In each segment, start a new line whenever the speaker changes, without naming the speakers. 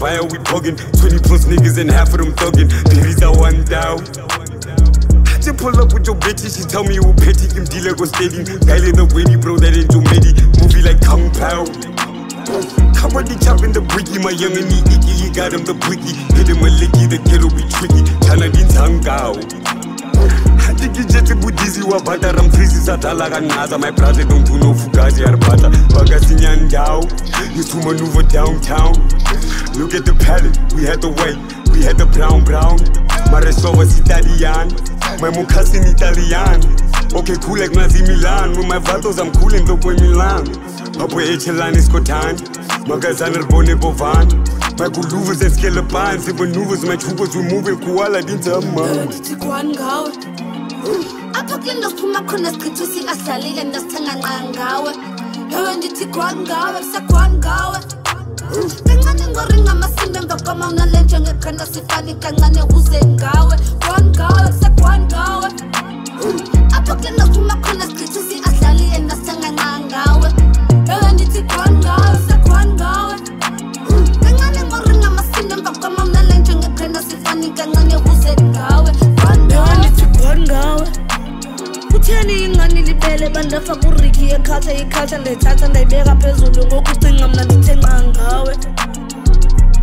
fire, we buggin'. 20 plus niggas and half of them thuggin'. These are one down. Just pull up with your bitch and she tell me you petty Kim dealer like was steady Guy in the winnie bro that ain't your many Movie like Kung Pao Comedy in the bricky My young and he icky He got him the bricky. Hit him a licky The kid'll be tricky I think it's just Chana What tangao I'm freezing. I badara mfrisi Satala kanaza My brother don't do no fuck did the pallet, we had the way, we had the brown brown. My Mareso was Italian, my mukhas in Italian. Okay, cool like Nazi Milan, with my vatos I'm cool in the way Milan. Apo Echelan is Kotan, Magazan Rbone Bovan. My guluvers and skelepans, the maneuvers, my troopers, we move in Kuala Dintamma.
apha kule nto siphuma khona sichitha usika sidlalile nto sithenga nqa ngawe ewe ndithi gwani ngawe kusegwani ngawe kancane ngoringamasimbe ngakwama unalenjengekhanda sifani kancane uze ngawe gon ngawe segon ngawe apho ke nothuma khona sigqithi siadlali enasengangangawe ewe ndithi gon ngawe segon ngawe kancane ngoringamasimbe ngakwama unalenjengekhanda sifani kancane uze ngawe ewe ndithi gon ngawe kutheni incane libele bandafa kuriki yekhatha ikhatha ndayithatha ndayibeka phezulu ngoku cinga mna ndithenqa ngawe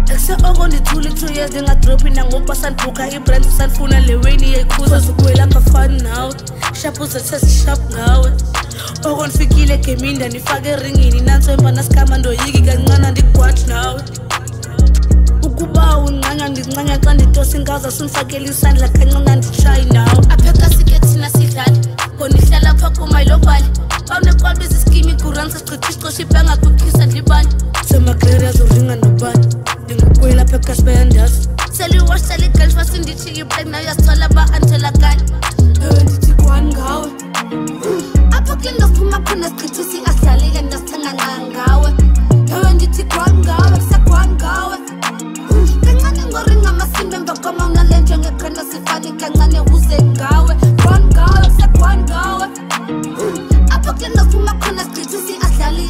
ekuseoko ndithule two years ndingadrophi nangoku basandibhuka ibrand usandifuna le weyni yayikhuza zukuyelangafani nawe shapu zethezishap ngawe oko ndifikile egemini ndandifake eringini nantso empanasikama ndoyiki kancana ndigwaj nawe ukuba unqanya ndincanya xa nditosa inkaza sindifakele isandla kancana nditshayi nawe aphekasike thina sidlali ndihlala phakho mayilobali bawunekwabisa iskimi kuransa gqithixo shibhanga kwikhisa ndibani semaklere azoringa nobani ndingakuyelapha ekashibayandazo seliwashalegalifasindithi iplan nayo yasala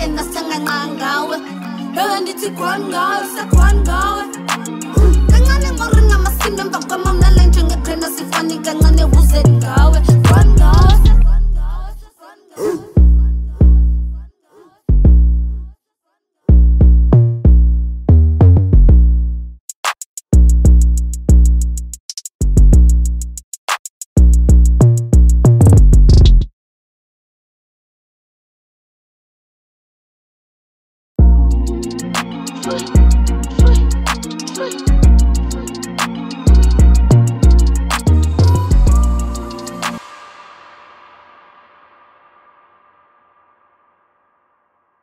engasanganqangawe ewe ndithi gwan ngawe sagwan ngawe kancane ngorinamasimi emva kwamamnalenjengekhena sifani kancane wuze ngawe Bye.